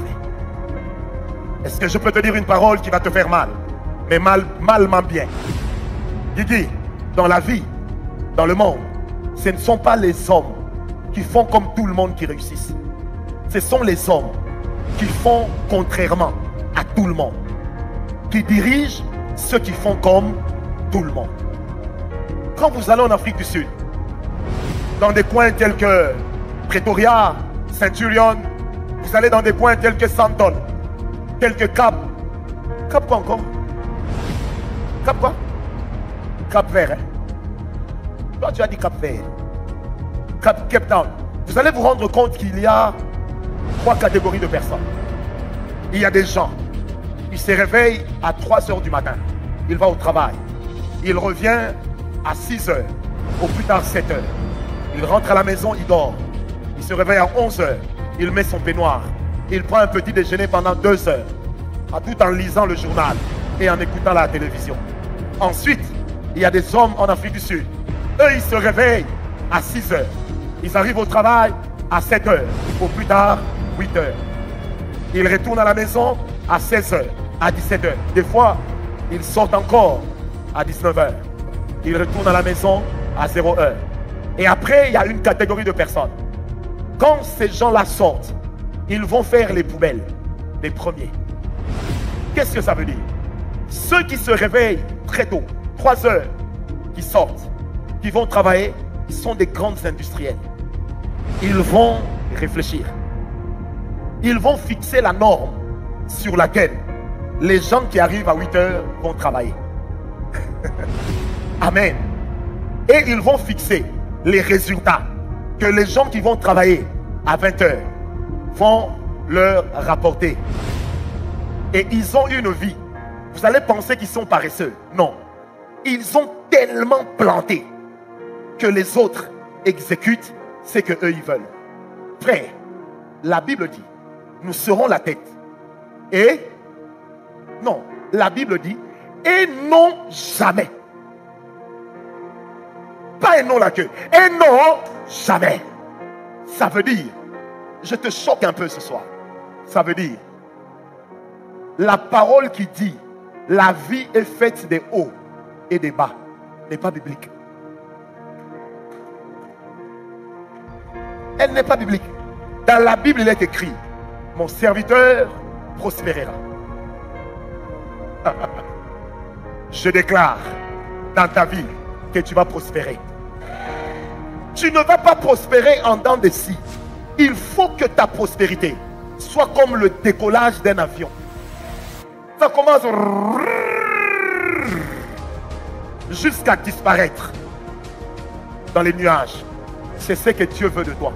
S1: Est-ce que je peux te dire une parole qui va te faire mal? Mais mal, malement bien. dit dans la vie, dans le monde, ce ne sont pas les hommes qui font comme tout le monde qui réussissent. Ce sont les hommes qui font contrairement à tout le monde. Qui dirigent ceux qui font comme tout le monde. Quand vous allez en Afrique du Sud, dans des coins tels que Pretoria, Centurion, vous allez dans des coins tels que Santon, tels que Cap. Cap quoi encore? Cap quoi? Cap Vert. Hein? Toi, tu as dit Cap Vert. Cap Cape Town. Vous allez vous rendre compte qu'il y a trois catégories de personnes. Il y a des gens, ils se réveillent à 3 heures du matin. Il va au travail. Il revient à 6 heures, au plus tard 7 heures. Il rentre à la maison, il dort. Il se réveille à 11 heures. Il met son peignoir. Il prend un petit déjeuner pendant 2 heures, tout en lisant le journal et en écoutant la télévision. Ensuite, il y a des hommes en Afrique du Sud. Eux, ils se réveillent à 6 heures. Ils arrivent au travail à 7 heures, au plus tard 8 heures. Ils retournent à la maison à 16 heures, à 17 heures. Des fois, ils sortent encore à 19 heures. Ils retournent à la maison à 0 heure. Et après, il y a une catégorie de personnes. Quand ces gens-là sortent, ils vont faire les poubelles, les premiers. Qu'est-ce que ça veut dire? Ceux qui se réveillent très tôt, 3 heures, qui sortent, qui vont travailler, sont des grandes industriels. Ils vont réfléchir. Ils vont fixer la norme sur laquelle les gens qui arrivent à 8 heures vont travailler. Amen. Et ils vont fixer les résultats que les gens qui vont travailler à 20 heures vont leur rapporter. Et ils ont une vie. Vous allez penser qu'ils sont paresseux. Non. Ils ont tellement planté que les autres exécutent ce que eux ils veulent. Frère, la Bible dit, nous serons la tête. Et? Non, la Bible dit, et non jamais. Pas et non la queue. Et non jamais. Ça veut dire, je te choque un peu ce soir. Ça veut dire, la parole qui dit, la vie est faite des hauts et des bas, n'est pas biblique. Elle n'est pas biblique. Dans la Bible, il est écrit, mon serviteur prospérera. Je déclare dans ta vie que tu vas prospérer. Tu ne vas pas prospérer en dents de scie. Il faut que ta prospérité soit comme le décollage d'un avion. Ça commence jusqu'à disparaître dans les nuages. C'est ce que Dieu veut de toi.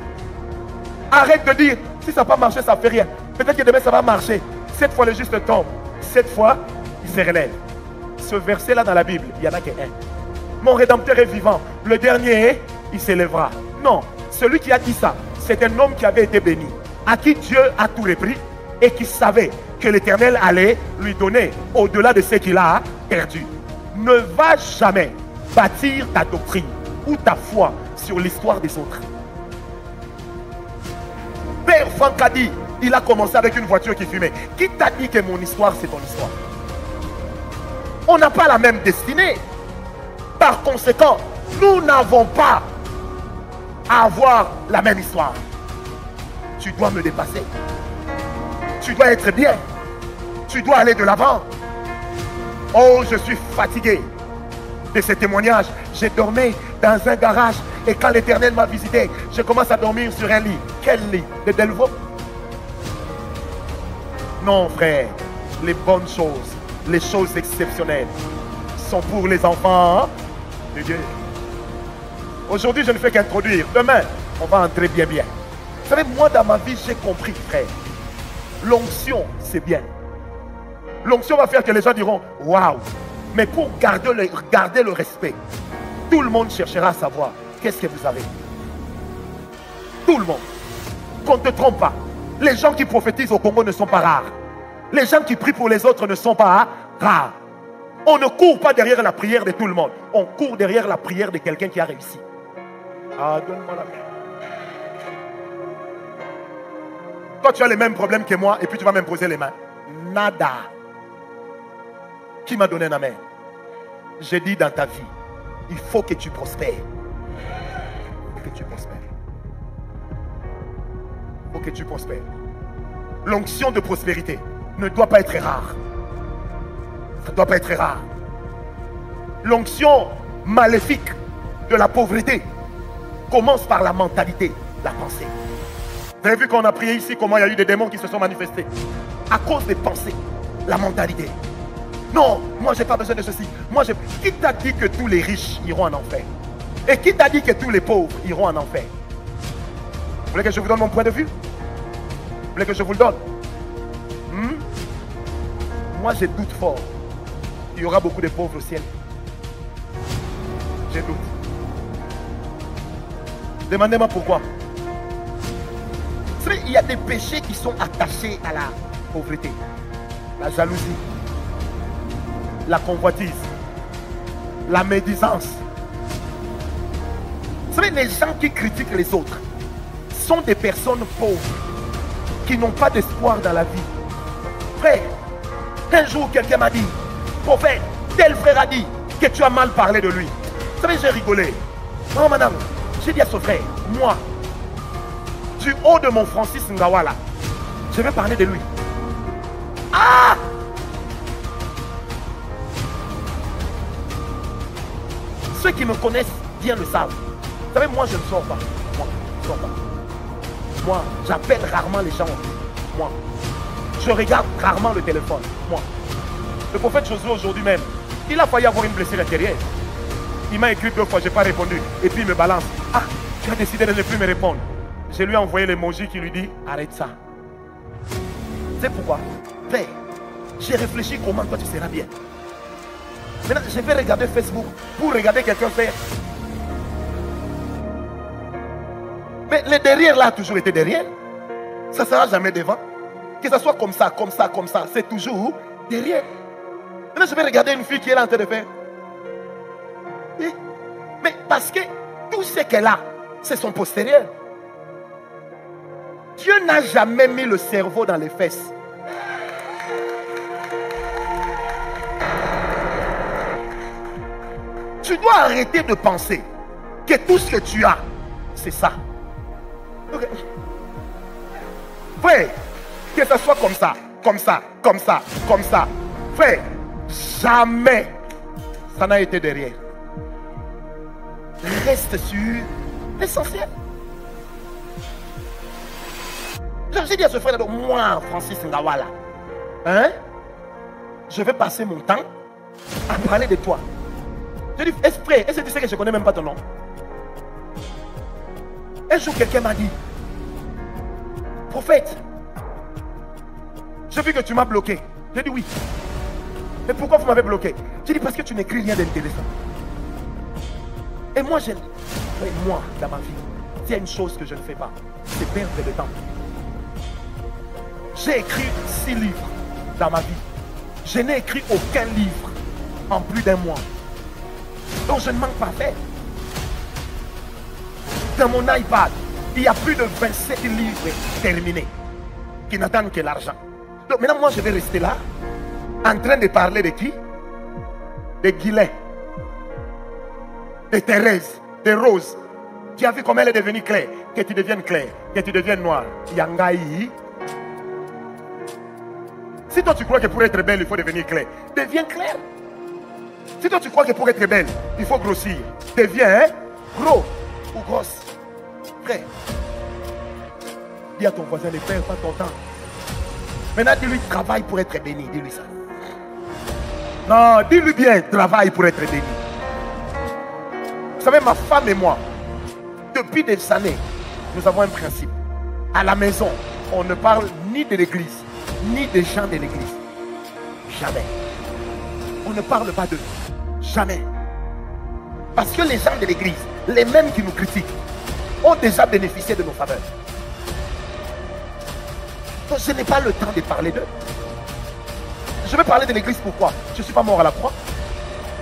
S1: Arrête de dire, si ça n'a pas marché, ça ne fait rien. Peut-être que demain, ça va marcher. Cette fois, le juste tombe. Cette fois, il se relève. Ce verset-là dans la Bible, il n'y en a qu'un. Mon rédempteur est vivant. Le dernier, s'élèvera. Non, celui qui a dit ça, c'est un homme qui avait été béni, à qui Dieu a tout repris et qui savait que l'Éternel allait lui donner au-delà de ce qu'il a perdu. ne va jamais bâtir ta doctrine ou ta foi sur l'histoire des autres. Père Franck a dit, il a commencé avec une voiture qui fumait. Qui t'a dit que mon histoire, c'est ton histoire? On n'a pas la même destinée. Par conséquent, nous n'avons pas à avoir la même histoire. Tu dois me dépasser. Tu dois être bien. Tu dois aller de l'avant. Oh, je suis fatigué de ces témoignages. J'ai dormi dans un garage et quand l'Éternel m'a visité, je commence à dormir sur un lit. Quel lit? De Delvaux? Non, frère. Les bonnes choses, les choses exceptionnelles sont pour les enfants de Dieu. Aujourd'hui, je ne fais qu'introduire. Demain, on va entrer bien, bien. Vous savez, moi, dans ma vie, j'ai compris, frère. L'onction, c'est bien. L'onction va faire que les gens diront Waouh Mais pour garder le, garder le respect, tout le monde cherchera à savoir qu'est-ce que vous avez. Tout le monde. Qu'on ne te trompe pas. Les gens qui prophétisent au Congo ne sont pas rares. Les gens qui prient pour les autres ne sont pas rares. On ne court pas derrière la prière de tout le monde. On court derrière la prière de quelqu'un qui a réussi. Ah, donne-moi la main. Toi, tu as les mêmes problèmes que moi et puis tu vas m'imposer les mains. Nada. Qui m'a donné la main? J'ai dit dans ta vie, il faut que tu prospères. Il faut que tu prospères. Il faut que tu prospères. L'onction de prospérité ne doit pas être rare. Ça ne doit pas être rare. L'onction maléfique de la pauvreté commence par la mentalité, la pensée. Vous avez vu qu'on a prié ici comment il y a eu des démons qui se sont manifestés? À cause des pensées, la mentalité. Non, moi j'ai pas besoin de ceci. Moi, qui t'a dit que tous les riches iront en enfer? Et qui t'a dit que tous les pauvres iront en enfer? Vous voulez que je vous donne mon point de vue? Vous voulez que je vous le donne? Hmm? Moi, j'ai doute fort. Il y aura beaucoup de pauvres au ciel. J'ai doute. Demandez-moi pourquoi. Il y a des péchés qui sont attachés à la pauvreté. La jalousie, la convoitise, la médisance. Vous savez, les gens qui critiquent les autres sont des personnes pauvres qui n'ont pas d'espoir dans la vie. Frère, un jour quelqu'un m'a dit, prophète, tel frère a dit que tu as mal parlé de lui. Vous savez, j'ai rigolé. Non, madame, j'ai dit à ce frère, moi, du haut de mon Francis Ngawala, je vais parler de lui. Ah Ceux qui me connaissent bien le savent. Vous savez, moi, je ne sors pas. Moi, je ne sors pas. Moi, j'appelle rarement les gens. Moi, je regarde rarement le téléphone. Moi. Le prophète Josué aujourd'hui même, il a failli avoir une blessure intérieure. Il m'a écrit deux fois, je n'ai pas répondu. Et puis il me balance. Ah, tu as décidé de ne plus me répondre. Je lui ai envoyé l'emoji qui lui dit arrête ça. C'est pourquoi? Père, j'ai réfléchi comment toi tu seras bien. Maintenant, je vais regarder Facebook pour regarder quelqu'un faire. Mais le derrière là a toujours été derrière. Ça ne sera jamais devant. Que ce soit comme ça, comme ça, comme ça, c'est toujours derrière. Maintenant, je vais regarder une fille qui est là en train de faire. Mais parce que tout ce qu'elle a, c'est son postérieur. Dieu n'a jamais mis le cerveau dans les fesses. Tu dois arrêter de penser que tout ce que tu as, c'est ça. Frère, que ce soit comme ça, comme ça, comme ça, comme ça. Frère, jamais ça n'a été derrière. Reste sur l'essentiel. J'ai dit à ce frère, moi, Francis Ngawala, hein, je vais passer mon temps à parler de toi. Je dis, esprit, est-ce que tu sais que je ne connais même pas ton nom? Un jour, quelqu'un m'a dit, prophète, j'ai vu que tu m'as bloqué. J'ai dit oui. Mais pourquoi vous m'avez bloqué? J'ai dit parce que tu n'écris rien d'intéressant. Et moi. Moi, dans ma vie, il y a une chose que je ne fais pas, c'est perdre le temps. J'ai écrit six livres dans ma vie. Je n'ai écrit aucun livre en plus d'un mois. Donc je ne manque pas faire. Dans mon iPad, il y a plus de 27 livres terminés qui n'attendent que l'argent. Donc maintenant, moi, je vais rester là, en train de parler de qui? De Guilain, de Thérèse, de Rose. Tu as vu comment elle est devenue claire Que tu deviennes clair, que tu deviennes noir. Yangaï. Si toi tu crois que pour être belle, il faut devenir clair, deviens clair. Si toi tu crois que pour être belle, il faut grossir, deviens hein, gros ou grosse. Frère, dis à ton voisin, ne perds pas ton temps. Maintenant, dis-lui, travaille pour être béni. Dis-lui ça. Non, dis-lui bien, travaille pour être béni. Vous savez, ma femme et moi, depuis des années, nous avons un principe. À la maison, on ne parle ni de l'église, ni des gens de l'église. Jamais. On ne parle pas d'eux. Jamais. Parce que les gens de l'église, les mêmes qui nous critiquent, ont déjà bénéficié de nos faveurs. Donc je n'ai pas le temps de parler d'eux. Je vais parler de l'église pourquoi? Je ne suis pas mort à la croix.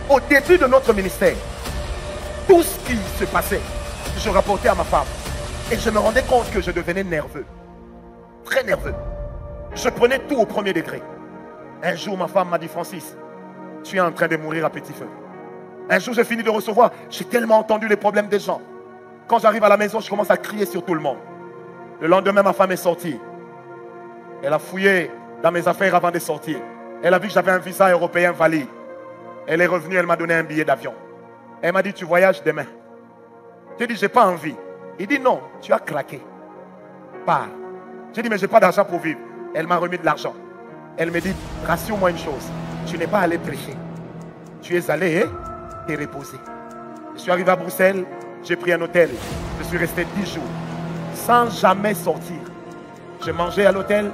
S1: Au début de notre ministère, tout ce qui se passait, je rapportais à ma femme. Et je me rendais compte que je devenais nerveux. Très nerveux. Je prenais tout au premier degré. Un jour, ma femme m'a dit, Francis, tu es en train de mourir à petit feu. Un jour, j'ai fini de recevoir. J'ai tellement entendu les problèmes des gens. Quand j'arrive à la maison, je commence à crier sur tout le monde. Le lendemain, ma femme est sortie. Elle a fouillé dans mes affaires avant de sortir. Elle a vu que j'avais un visa européen valide. Elle est revenue, elle m'a donné un billet d'avion. Elle m'a dit, tu voyages demain. J'ai dit, j'ai pas envie. Il dit, non, tu as craqué. Pars. J'ai dit, mais j'ai pas d'argent pour vivre. Elle m'a remis de l'argent. Elle me dit, rassure-moi une chose. Tu n'es pas allé prêcher. Tu es allé te reposer. Je suis arrivé à Bruxelles. J'ai pris un hôtel. Je suis resté dix jours. Sans jamais sortir. Je mangeais à l'hôtel.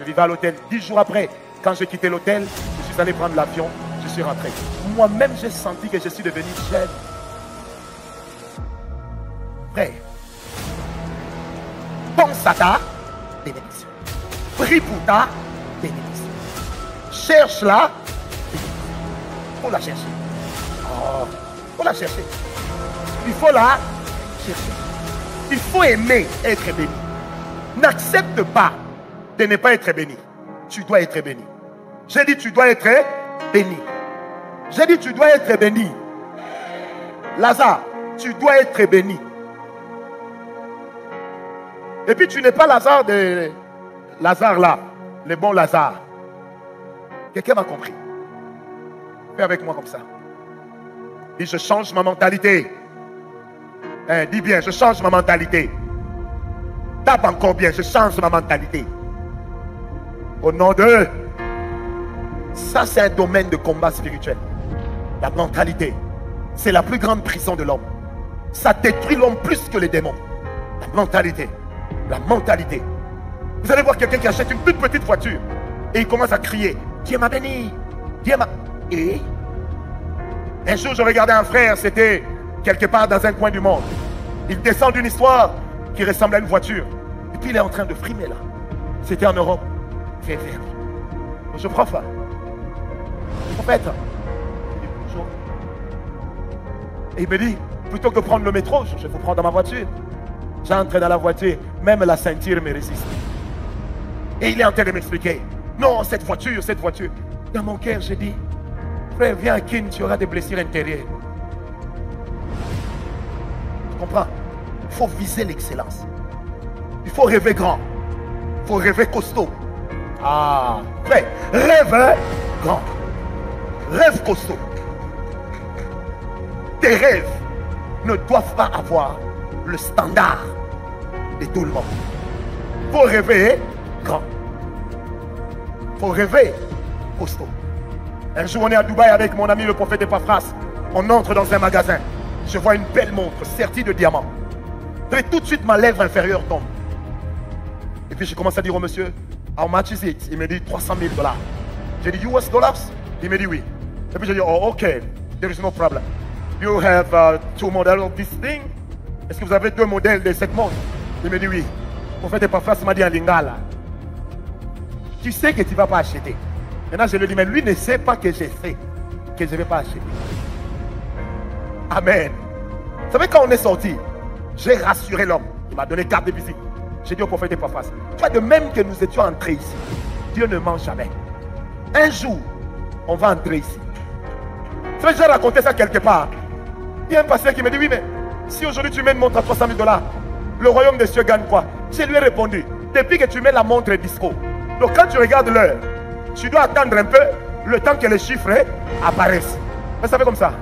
S1: Je vivais à l'hôtel. Dix jours après, quand j'ai quitté l'hôtel, je suis allé prendre l'avion. Suis rentré. Moi-même, j'ai senti que je suis devenu jeune. Frère, pense à ta bénédiction. Prie pour ta bénédiction. Cherche-la. Faut la chercher. Oh, faut la chercher. Il faut la chercher. Il faut aimer être béni. N'accepte pas de ne pas être béni. Tu dois être béni. J'ai dit tu dois être béni. J'ai dit tu dois être béni. Lazare, tu dois être béni. Et puis tu n'es pas Lazare de Lazare là, le bon Lazare. Quelqu'un m'a compris. Fais avec moi comme ça. Dis, je change ma mentalité. Hein, dis bien, je change ma mentalité. Tape encore bien, je change ma mentalité. Au nom de... Ça, c'est un domaine de combat spirituel. La mentalité. C'est la plus grande prison de l'homme. Ça détruit l'homme plus que les démons. La mentalité. La mentalité. Vous allez voir quelqu'un qui achète une toute petite voiture et il commence à crier Dieu m'a béni. Dieu m'a. Et un jour, je regardais un frère, c'était quelque part dans un coin du monde. Il descend d'une histoire qui ressemble à une voiture. Et puis il est en train de frimer là. C'était en Europe. Je prends pas. Prophète. Et il me dit, plutôt que prendre le métro, je vais vous prendre dans ma voiture. J'entre dans la voiture, même la ceinture me résiste. Et il est en train de m'expliquer. Non, cette voiture, cette voiture. Dans mon cœur, j'ai dit, frère, viens à Kin, tu auras des blessures intérieures. Tu comprends? Il faut viser l'excellence. Il faut rêver grand. Il faut rêver costaud. Ah, frère, rêve grand. Rêve costaud. Tes rêves ne doivent pas avoir le standard de tout le monde. Faut rêver grand. Faut rêver costaud. Un jour, on est à Dubaï avec mon ami le prophète Epaphras. On entre dans un magasin. Je vois une belle montre sertie de diamants. Et tout de suite, ma lèvre inférieure tombe. Et puis, je commence à dire au monsieur, How much is it? Il me dit 300 000 dollars. J'ai dit US dollars? Il me dit oui. Et puis, j'ai dit, oh, ok, there is no problem. You have uh, two models of this thing? Est-ce que vous avez deux modèles de cette montre? Il me dit oui. Le prophète Epaphras m'a dit en lingala. Tu sais que tu ne vas pas acheter. Maintenant, je lui dis, mais lui ne sait pas que j'ai fait. que je ne vais pas acheter. Amen. Vous savez, quand on est sorti, j'ai rassuré l'homme. Il m'a donné carte de visite. J'ai dit au prophète face. Tu vois, de même que nous étions entrés ici, Dieu ne ment jamais. Un jour, on va entrer ici. Vous savez, j'ai raconté ça quelque part. Il y a un pasteur qui me dit, oui, mais si aujourd'hui tu mets une montre à 300 000 dollars, le royaume des cieux gagne quoi? Je lui ai répondu, depuis que tu mets la montre disco, donc quand tu regardes l'heure, tu dois attendre un peu le temps que les chiffres apparaissent. Mais ça fait comme ça?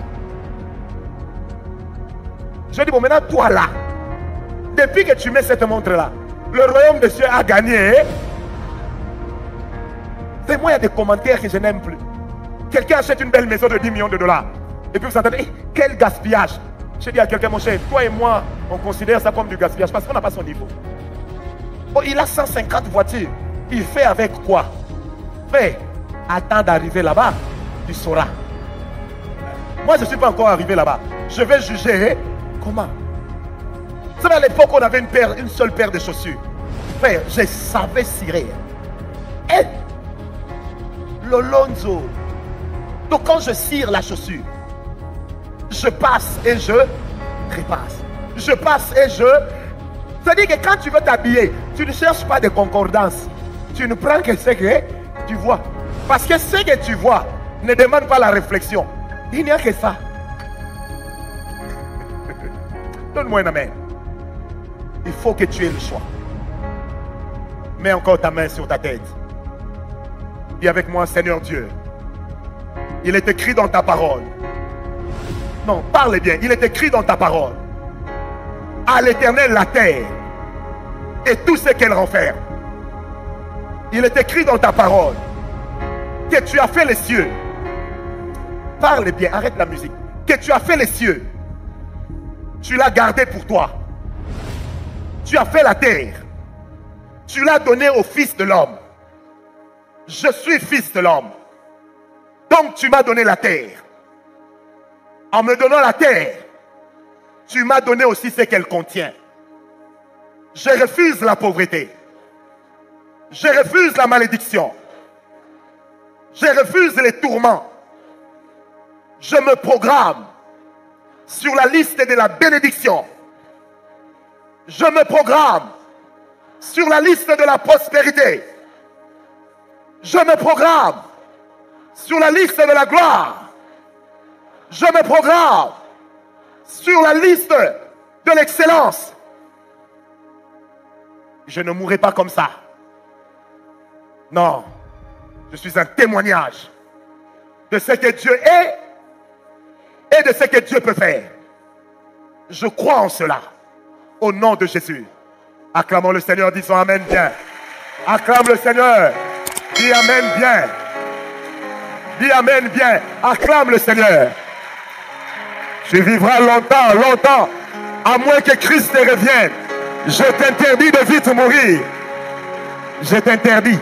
S1: Je dis, bon, maintenant, toi là, depuis que tu mets cette montre-là, le royaume des cieux a gagné. C'est moi, il y a des commentaires que je n'aime plus. Quelqu'un achète une belle maison de 10 millions de dollars. Et puis vous entendez, eh, quel gaspillage. Je dis à quelqu'un, mon cher, toi et moi, on considère ça comme du gaspillage parce qu'on n'a pas son niveau. Oh, il a 150 voitures. Il fait avec quoi? Fait, attends d'arriver là-bas, tu sauras. Moi, je ne suis pas encore arrivé là-bas. Je vais juger comment? Vous savez, à l'époque, on avait une, paire, une seule paire de chaussures. Frère, je savais cirer. Et Lolonzo. Donc quand je cire la chaussure, je passe et je repasse. Je passe et je... C'est-à-dire que quand tu veux t'habiller, tu ne cherches pas de concordance. Tu ne prends que ce que tu vois. Parce que ce que tu vois ne demande pas la réflexion. Il n'y a que ça. Donne-moi un amen. Il faut que tu aies le choix. Mets encore ta main sur ta tête. Dis avec moi, Seigneur Dieu. Il est écrit dans ta parole. Non, parle bien. Il est écrit dans ta parole. À l'éternel la terre et tout ce qu'elle renferme. Il est écrit dans ta parole que tu as fait les cieux. Parle bien, arrête la musique. Que tu as fait les cieux. Tu l'as gardé pour toi. Tu as fait la terre. Tu l'as donné au Fils de l'homme. Je suis Fils de l'homme. Donc tu m'as donné la terre. En me donnant la terre, tu m'as donné aussi ce qu'elle contient. Je refuse la pauvreté. Je refuse la malédiction. Je refuse les tourments. Je me programme sur la liste de la bénédiction. Je me programme sur la liste de la prospérité. Je me programme sur la liste de la gloire. Je me programme sur la liste de l'excellence. Je ne mourrai pas comme ça. Non, je suis un témoignage de ce que Dieu est et de ce que Dieu peut faire. Je crois en cela. Au nom de Jésus. Acclamons le Seigneur, disons Amen bien. Acclame le Seigneur. Dis Amen bien. Dis Amen bien. Acclame le Seigneur. Tu vivras longtemps, longtemps. À moins que Christ te revienne. Je t'interdis de vite mourir. Je t'interdis.